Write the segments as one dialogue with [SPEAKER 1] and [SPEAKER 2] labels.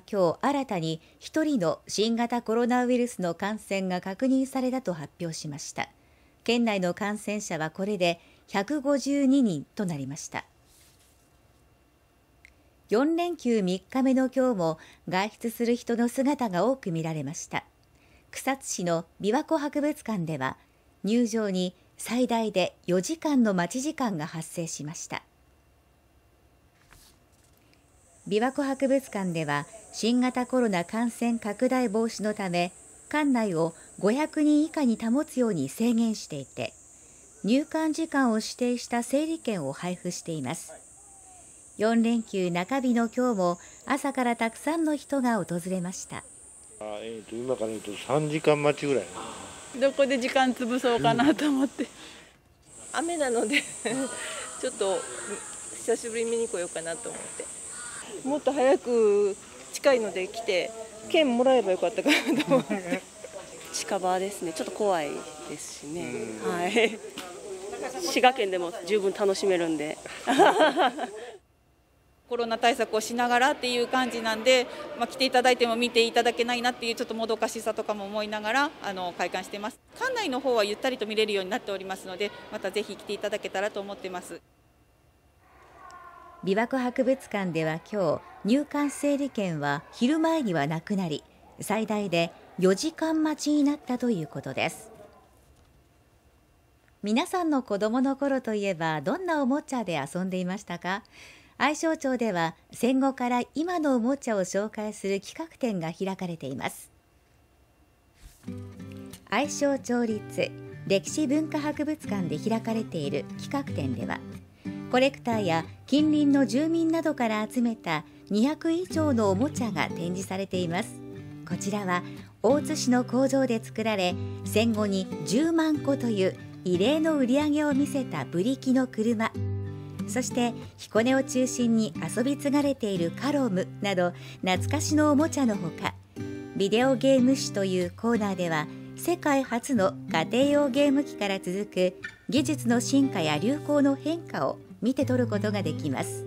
[SPEAKER 1] 今日新たに1人の新型コロナウイルスの感染が確認されたと発表しました。県内の感染者はこれで152人となりました。4連休3日目の今日も外出する人の姿が多く見られました。草津市の琵琶湖博物館では入場に最大で4時間の待ち時間が発生しました。琵琶湖博物館では新型コロナ感染拡大防止のため館内を500人以下に保つように制限していて入館時間を指定した整理券を配布しています。4連休中日の今日も朝からたくさんの人が訪れました。
[SPEAKER 2] あ、えー、と今から言うと3時間待ちぐらい。
[SPEAKER 3] どこで時間潰そうかなと思って、うん、
[SPEAKER 4] 雨なのでちょっと久しぶりに見に来ようかなと思って。もっと早く近いので来て券もらえばよかったかなと思って。
[SPEAKER 5] 近場ですね。ちょっと怖いですしね、はい。滋賀県でも十分楽しめるんで。
[SPEAKER 3] コロナ対策をしながらっていう感じなんで、まあ、来ていただいても見ていただけないなっていうちょっともどかしさとかも思いながらあの開館してます。館内の方はゆったりと見れるようになっておりますのでまたぜひ来ていただけたらと思ってます
[SPEAKER 1] 琵琶湖博物館では今日入館整理券は昼前にはなくなり最大で4時間待ちになったということです。皆さんの子供の頃といえばどんなおもちゃで遊んでいましたか？愛称町では戦後から今のおもちゃを紹介する企画展が開かれています。愛称町立歴史文化博物館で開かれている企画展ではコレクターや近隣の住民などから集めた200以上のおもちゃが展示されています。こちらは大津市の工場で作られ戦後に10万個という異例の売り上げを見せたブリキの車。そして彦根を中心に遊び継がれているカロムなど懐かしのおもちゃのほかビデオゲーム誌というコーナーでは世界初の家庭用ゲーム機から続く技術の進化や流行の変化を見て取ることができます。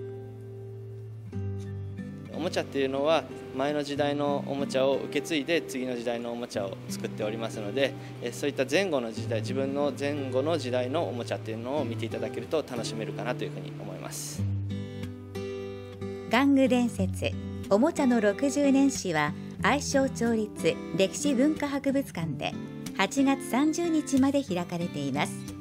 [SPEAKER 6] おもちゃっていうのは前の時代のおもちゃを受け継いで次の時代のおもちゃを作っておりますのでそういった前後の時代自分の前後の時代のおもちゃっていうのを見ていただけると楽しめるかなというふうに思います。
[SPEAKER 1] 玩具伝説おもちゃの60年史は愛称町立歴史文化博物館で8月30日まで開かれています